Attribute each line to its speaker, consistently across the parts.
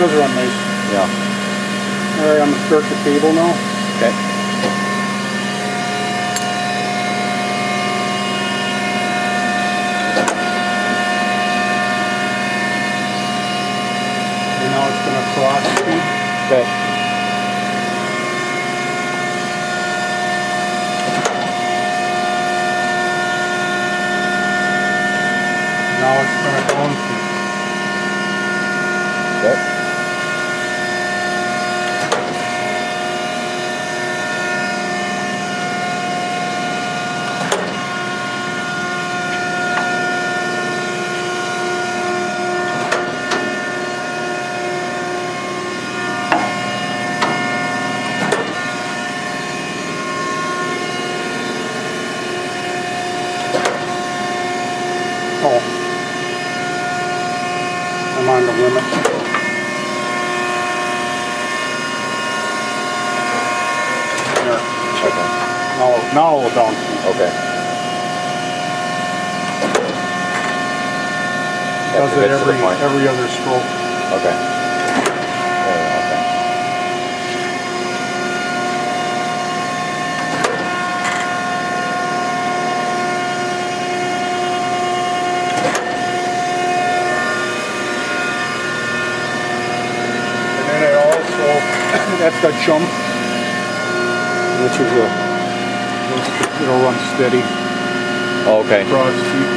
Speaker 1: Those run nice.
Speaker 2: Yeah.
Speaker 1: Alright, I'm gonna start the table now.
Speaker 2: Okay.
Speaker 1: And now it's gonna cross.
Speaker 2: Okay.
Speaker 1: Now it's gonna down feed.
Speaker 2: Okay.
Speaker 1: Oh. The limit. There.
Speaker 2: Okay.
Speaker 1: Now, now down.
Speaker 2: Okay.
Speaker 1: Does it
Speaker 2: gets to the
Speaker 1: every, every other stroke.
Speaker 2: Okay. Yeah, okay.
Speaker 1: And then I also, that's the jump, which is a, it'll run steady,
Speaker 2: Oh, okay.
Speaker 1: cross feed.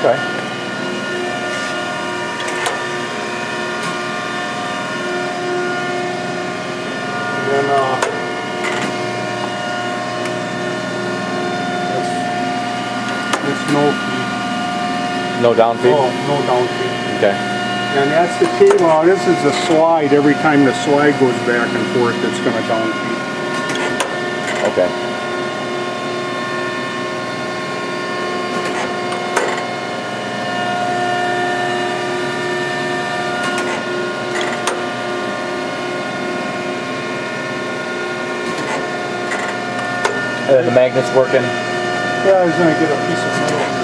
Speaker 2: Okay.
Speaker 1: And then, uh, that's, that's no feed.
Speaker 2: No down feed?
Speaker 1: Oh, no down feed.
Speaker 2: Okay.
Speaker 1: And that's the table. Now this is the slide. Every time the slide goes back and forth, it's gonna down feed.
Speaker 2: Okay. And then the magnet's working.
Speaker 1: Yeah, I was gonna get a piece of metal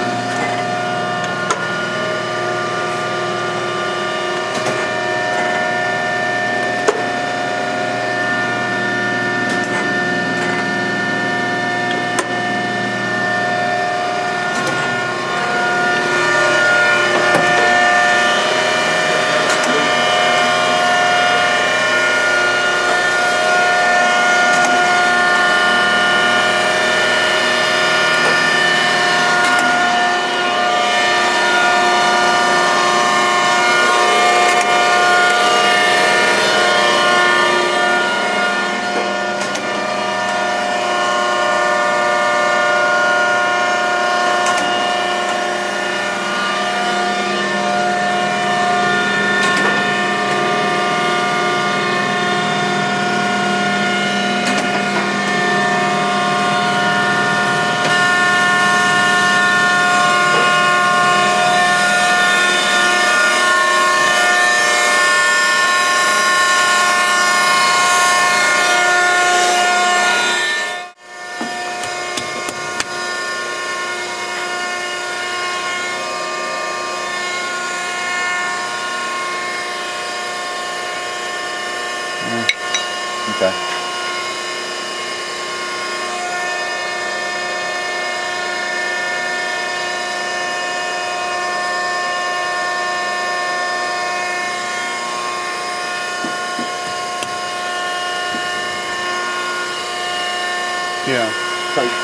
Speaker 1: Yeah.